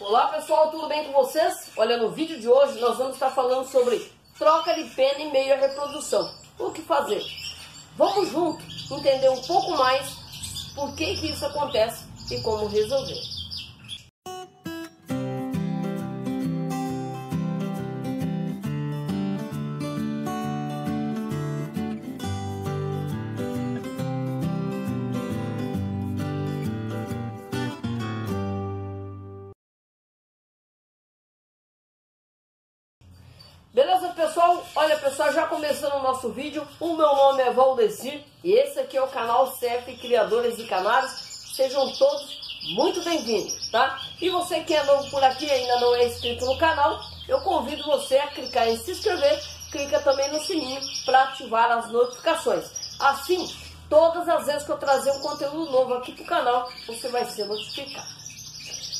Olá pessoal, tudo bem com vocês? Olha, no vídeo de hoje nós vamos estar falando sobre troca de pena em meio à reprodução. O que fazer? Vamos juntos entender um pouco mais por que, que isso acontece e como resolver. Beleza, pessoal? Olha, pessoal, já começando o nosso vídeo. O meu nome é Valdecir e esse aqui é o canal CF Criadores de Canais. Sejam todos muito bem-vindos, tá? E você que é novo por aqui e ainda não é inscrito no canal, eu convido você a clicar em se inscrever, clica também no sininho para ativar as notificações. Assim, todas as vezes que eu trazer um conteúdo novo aqui pro canal, você vai ser notificado.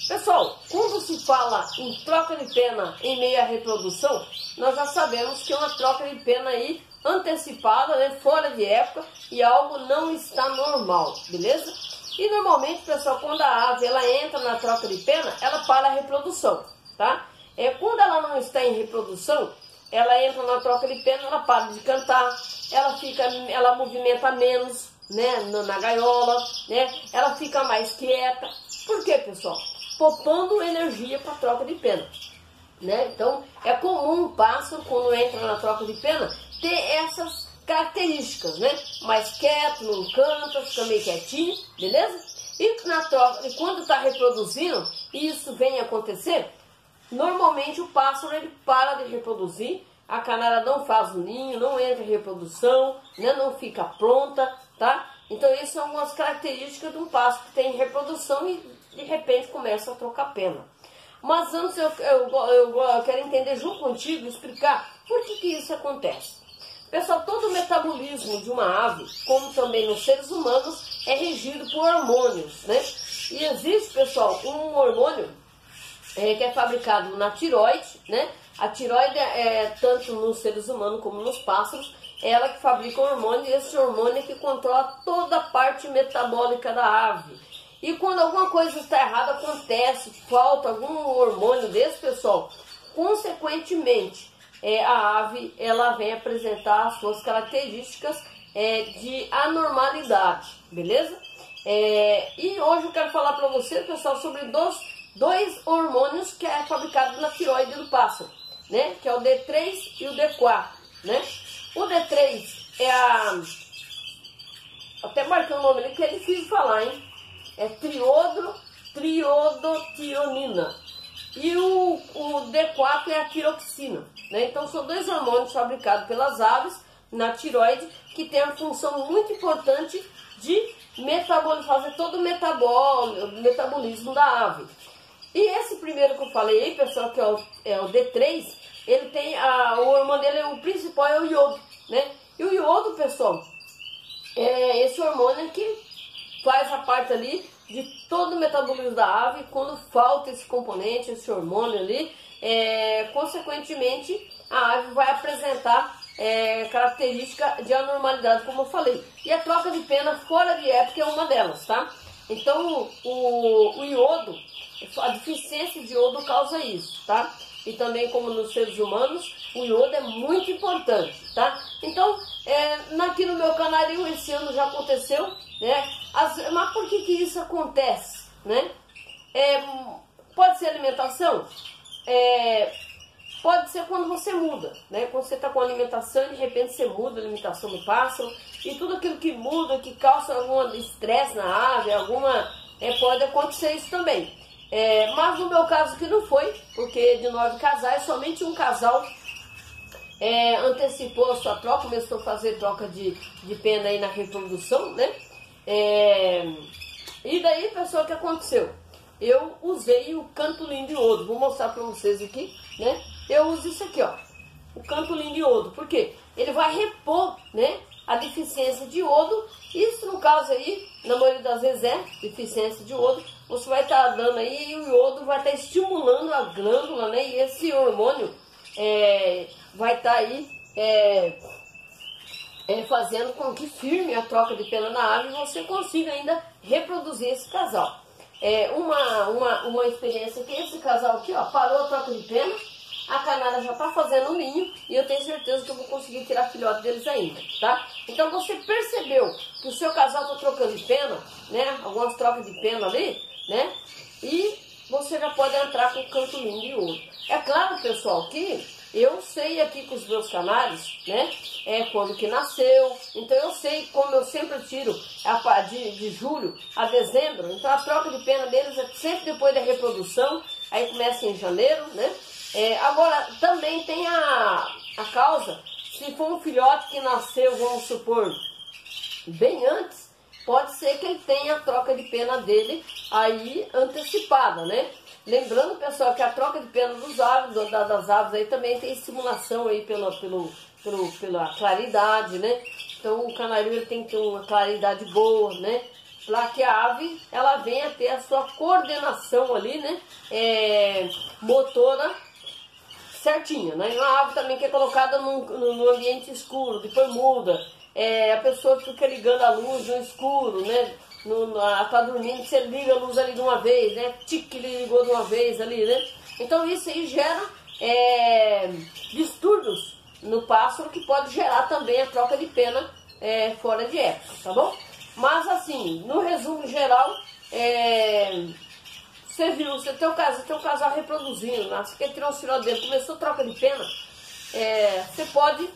Pessoal, quando se fala em troca de pena em meio à reprodução, nós já sabemos que é uma troca de pena aí antecipada, né, fora de época e algo não está normal, beleza? E normalmente, pessoal, quando a ave ela entra na troca de pena, ela para a reprodução, tá? É, quando ela não está em reprodução, ela entra na troca de pena, ela para de cantar, ela fica, ela movimenta menos, né, na gaiola, né? Ela fica mais quieta. Por quê, pessoal? Poupando energia para troca de pena. Né? Então, é comum um pássaro, quando entra na troca de pena, ter essas características, né? Mais quieto, não canta, fica meio quietinho, beleza? E, na troca, e quando está reproduzindo, e isso vem acontecer, normalmente o pássaro ele para de reproduzir, a canara não faz o ninho, não entra em reprodução, né? não fica pronta, tá? Então, isso são algumas características de um pássaro que tem reprodução e de repente começa a trocar pena. Mas antes eu, eu, eu, eu quero entender junto contigo, explicar por que, que isso acontece. Pessoal, todo o metabolismo de uma ave, como também nos seres humanos, é regido por hormônios, né? E existe, pessoal, um hormônio é, que é fabricado na tiroide, né? A tiroide é tanto nos seres humanos como nos pássaros, é ela que fabrica o hormônio e esse hormônio é que controla toda a parte metabólica da ave. E quando alguma coisa está errada, acontece, falta algum hormônio desse, pessoal, consequentemente, é, a ave ela vem apresentar as suas características é, de anormalidade, beleza? É, e hoje eu quero falar para você, pessoal, sobre dois, dois hormônios que é fabricado na tiroide do pássaro, né? Que é o D3 e o D4, né? O D3 é a... Até marquei o nome ali que é difícil falar, hein? é triodro, triodotionina. E o, o D4 é a tiroxina. Né? Então são dois hormônios fabricados pelas aves na tiroide que tem a função muito importante de fazer todo o metabol, metabolismo da ave. E esse primeiro que eu falei aí, pessoal, que é o, é o D3, ele tem a, o hormônio dele, o principal é o iodo, né? E o iodo, pessoal, é esse hormônio que faz a parte ali de todo o metabolismo da ave. Quando falta esse componente, esse hormônio ali, é, consequentemente a ave vai apresentar é, característica de anormalidade, como eu falei. E a troca de pena fora de época é uma delas, tá? Então o, o iodo, a deficiência de iodo causa isso, tá? E também como nos seres humanos, o iodo é muito importante, tá? Então, é, aqui no meu canal esse ano já aconteceu, né? As, mas por que, que isso acontece? Né? É, pode ser alimentação? É, pode ser quando você muda, né? Quando você está com alimentação de repente você muda a alimentação do pássaro e tudo aquilo que muda, que causa algum estresse na ave, alguma. É, pode acontecer isso também. É, mas no meu caso que não foi, porque de nove casais, somente um casal é, antecipou a sua troca, começou a fazer troca de, de pena aí na reprodução, né? É, e daí, pessoal, o que aconteceu? Eu usei o cantolim de ouro. Vou mostrar para vocês aqui, né? Eu uso isso aqui, ó. O cantolim de ouro. Por quê? Ele vai repor, né? A deficiência de iodo. Isso, no caso aí, na maioria das vezes é deficiência de iodo. Você vai estar tá dando aí e o iodo vai estar tá estimulando a glândula, né? E esse hormônio é, vai estar tá aí é, é, fazendo com que firme a troca de pena na ave e você consiga ainda reproduzir esse casal. é, uma, uma, uma experiência que esse casal aqui, ó, parou a troca de pena, a canada já está fazendo o ninho e eu tenho certeza que eu vou conseguir tirar filhote deles ainda, tá? Então você percebeu que o seu casal está trocando de pena, né? Algumas trocas de pena ali, né? E você já pode entrar com o canto lindo de ouro. É claro, pessoal, que eu sei aqui com os meus canários, né? É quando que nasceu. Então eu sei como eu sempre tiro a, de, de julho a dezembro. Então a troca de pena deles é sempre depois da reprodução. Aí começa em janeiro, né? É, agora, também tem a, a causa, se for um filhote que nasceu, vamos supor, bem antes, pode ser que ele tenha a troca de pena dele aí antecipada, né? Lembrando, pessoal, que a troca de pena dos aves, das aves aí também tem estimulação aí pela, pelo, pelo, pela claridade, né? Então o canarinho tem que ter uma claridade boa, né? Para que a ave ela venha ter a sua coordenação ali, né? É, motora certinha, né? Uma ave também que é colocada num, num ambiente escuro, depois muda. É, a pessoa fica ligando a luz no escuro, né? No, ela tá dormindo, você liga a luz ali de uma vez, né? Tique, ligou de uma vez ali, né? Então isso aí gera é, distúrbios no pássaro que pode gerar também a troca de pena é, fora de época, tá bom? Mas assim, no resumo geral, é, você viu, você tem um casal, tem um casal reproduzindo, né? você quer tirar um filhote dele, começou troca de pena, é, você pode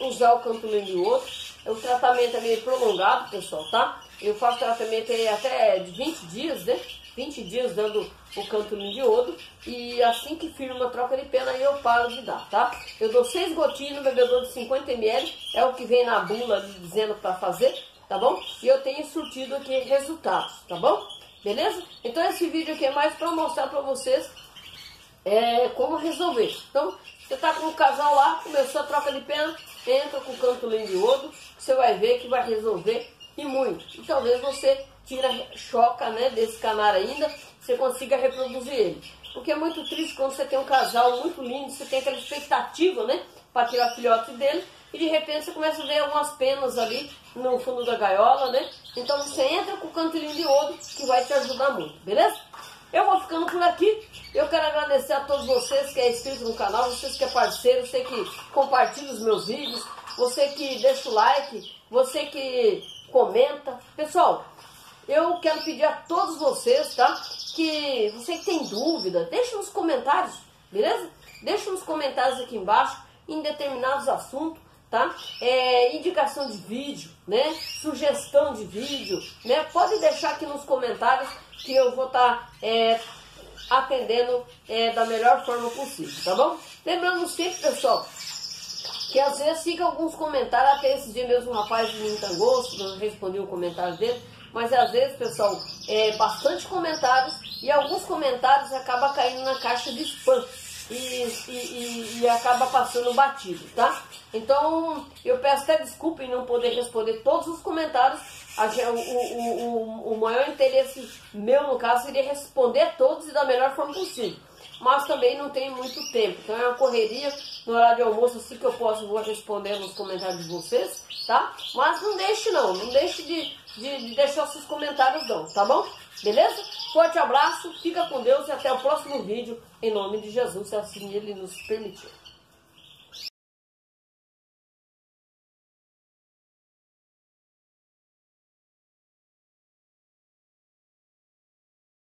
usar o canto meio de outro. O tratamento é meio prolongado, pessoal, tá? Eu faço tratamento aí até de 20 dias, né? 20 dias dando o canto de iodo e assim que firma a troca de pena aí eu paro de dar, tá? Eu dou 6 gotinhas no bebedor de 50 ml, é o que vem na bula dizendo para fazer, tá bom? E eu tenho surtido aqui resultados, tá bom? Beleza? Então esse vídeo aqui é mais para mostrar para vocês é, como resolver. Então, você está com o casal lá, começou a troca de pena, entra com o canto lindo de ouro, você vai ver que vai resolver e muito. E talvez você tira, choca né, desse canário ainda, você consiga reproduzir ele. Porque é muito triste quando você tem um casal muito lindo, você tem aquela expectativa, né? Para tirar filhote dele, e de repente você começa a ver algumas penas ali no fundo da gaiola, né? Então você entra com o cantilinho de ouro que vai te ajudar muito, beleza? Eu vou ficando por aqui. Eu quero agradecer a todos vocês que é inscrito no canal, vocês que é parceiro, você que compartilha os meus vídeos, você que deixa o like, você que comenta. Pessoal, eu quero pedir a todos vocês, tá? Que você que tem dúvida, deixa nos comentários, beleza? Deixa nos comentários aqui embaixo em determinados assuntos tá? É, indicação de vídeo, né? Sugestão de vídeo, né? Pode deixar aqui nos comentários que eu vou estar tá, é, atendendo é, da melhor forma possível, tá bom? Lembrando sempre, pessoal, que às vezes fica alguns comentários, até esse dia mesmo um rapaz de Mintangosto, não respondi o comentário dele, mas às vezes, pessoal, é bastante comentários e alguns comentários acabam caindo na caixa de spam e, e, e, acaba passando batido, tá? Então, eu peço até desculpa em não poder responder todos os comentários. O, o, o, o maior interesse meu, no caso, seria responder todos e da melhor forma possível. Mas também não tem muito tempo. Então é uma correria no horário de almoço, assim que eu posso, vou responder nos comentários de vocês, tá? Mas não deixe não, não deixe de, de, de deixar seus comentários não, tá bom? Beleza? Forte abraço, fica com Deus e até o próximo vídeo, em nome de Jesus, se assim Ele nos permitir.